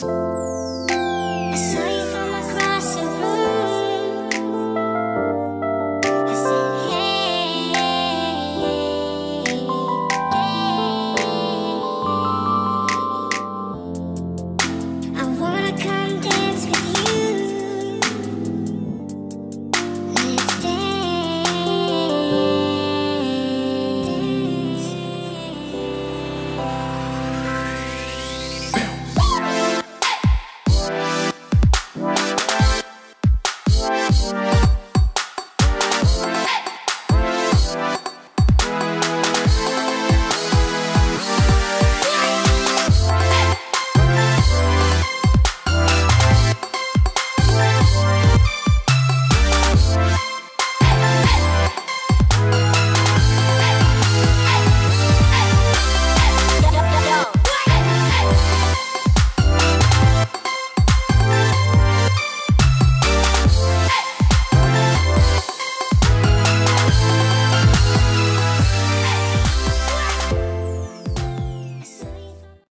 Podcast.